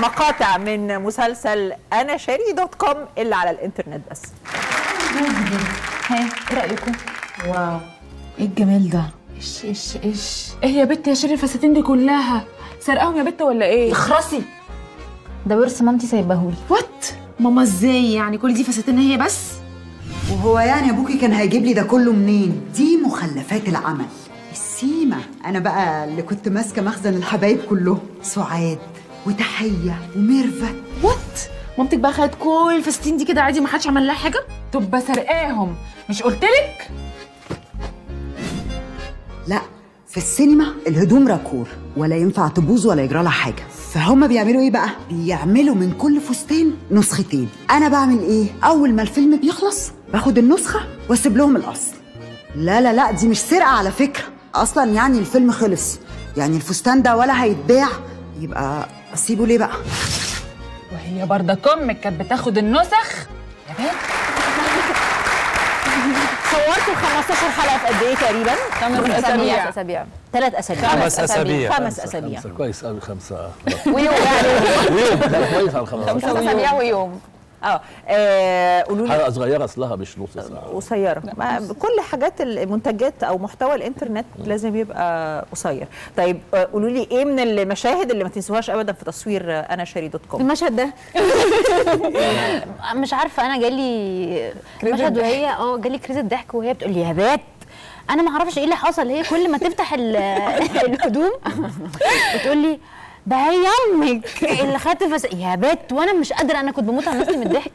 مقاطع من مسلسل أنا شيري dot com اللي على الإنترنت بس. ها إيه رأيكم؟ wow. إيه الجمال ده؟ إيش إيش إيش؟ إيه يا بت يا شيرين الفساتين دي كلها؟ سرقاهم يا بت ولا إيه؟ اخرسي. ده ورث مامتي سايباهولي. what ماما إزاي يعني كل دي فساتين هي بس؟ وهو يعني أبوكي كان هيجيب لي ده كله منين؟ دي مخلفات العمل. السيمة أنا بقى اللي كنت ماسكة مخزن الحبايب كلهم. سعاد. وتحية وميرفت. وات مامتك بقى خدت كل الفساتين دي كده عادي ما حدش عمل لها حاجة؟ تبقى سرقاهم. مش قلتلك لا في السينما الهدوم راكور ولا ينفع تبوظ ولا يجرى لها حاجة. فهم بيعملوا إيه بقى؟ بيعملوا من كل فستان نسختين. أنا بعمل إيه؟ أول ما الفيلم بيخلص باخد النسخة وأسيب لهم الأصل. لا لا لا دي مش سرقة على فكرة. أصلا يعني الفيلم خلص. يعني الفستان ده ولا هيتباع يبقى اسيبه ليه بقى؟ وهي برضك أمك كانت بتاخد النسخ. يا بت صورتوا 15 حلقة في قد إيه تقريبا؟ خمس أسابيع. أسابيع. ثلاث أسابيع. خمس أسابيع. خمس أسابيع. كويس قوي خمسة. ويوم. ويوم. لا كويس على خمس خمسة أسابيع ويوم. آه آه، قولوا لي. حلقة صغيرة أصلها مش نص ساعة. قصيرة. كل حاجات المنتجات أو محتوى الإنترنت لازم يبقى قصير. طيب آه، قولوا لي إيه من المشاهد اللي ما تنسوهاش ابدا في تصوير آه، أنا شيري dot com؟ المشهد ده. مش عارفة أنا جالي مشهد وهي آه جالي كريزة ضحك وهي بتقول لي يا بت أنا ما أعرفش إيه اللي حصل هي كل ما تفتح ال- الهدوم بتقول لي ده هي أمك اللي خدت الفس... يا بات وأنا مش قادرة أنا كنت بموت على نفسي من الضحك.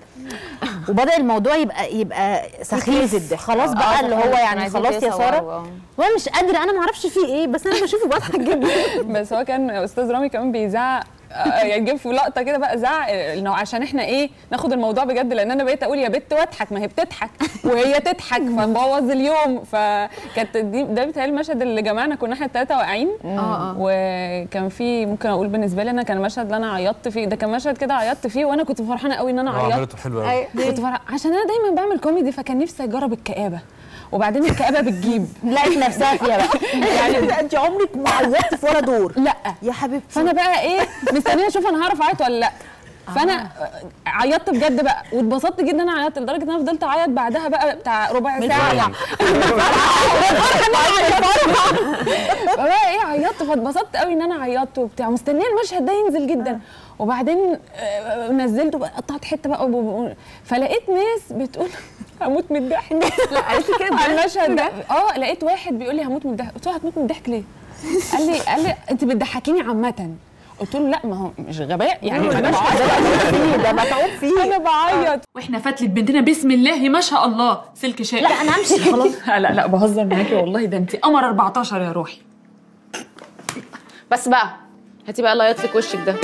وبدأ الموضوع يبقى يبقى سخيف. الضحك. خلاص بقى اللي هو يعني خلاص يا سارة. وأنا مش قادرة أنا ما أعرفش فيه إيه بس أنا بشوفه بضحك جدا. بس هو كان أستاذ رامي كمان بيزعق آه، يعني جاب في لقطه كده بقى زعق إنه عشان إحنا إيه ناخد الموضوع بجد لأن أنا بقيت أقول يا بت واضحك ما هي بتضحك وهي تضحك فنبوظ اليوم. فكانت دي ده بيتهيألي المشهد اللي جمعنا كنا إحنا الثلاثه واقعين. وكان في ممكن أقول بالنسبة لي أنا كان المشهد اللي أنا عيطت فيه ده كان مشهد كده عيطت فيه وأنا كنت فرحانة قوي إن أنا عيطت. عملته كنت فرح... عشان أنا دايما بعمل كوميدي فكان نفسي أجرب الكآبة. وبعدين الكآبة بتجيب. لقيت نفسها فيها بقى. يعني انت عمرك ما عيطت في ولا دور. لا. يا حبيبتي. فأنا بقى إيه مستنية أشوف أنا هعرف أعيط ولا لأ. فأنا عيطت بجد بقى. واتبسطت جدا أنا عيطت لدرجة إن أنا فضلت أعيط بعدها بقى بتاع ربع ساعة. فبقى إيه عيطت. فاتبسطت قوي إن أنا عيطت وبتاع. مستنية المشهد ده ينزل جدا. وبعدين آه، نزلته بقى قطعت حتة بقى. فلقيت ناس بتقول هموت من الضحك. لا قالت كده على المشهد ده. آه لقيت واحد بيقول لي هموت من الضحك. قلت له هتموت من الضحك ليه؟ قال لي قال لي انت بتضحكيني عامة. قلت له لا ما هو مش غباء يعني ده أنا متعوب فيه ده متعوب فيه. أنا بعيط. وإحنا فتلت بنتنا بسم الله ما شاء الله. سلك شائع لا أنا همشي. خلاص. لا لا بهزر معاكي والله. ده انت قمر 14 يا روحي. بس بقى هاتي بقى لايط لك وشك ده.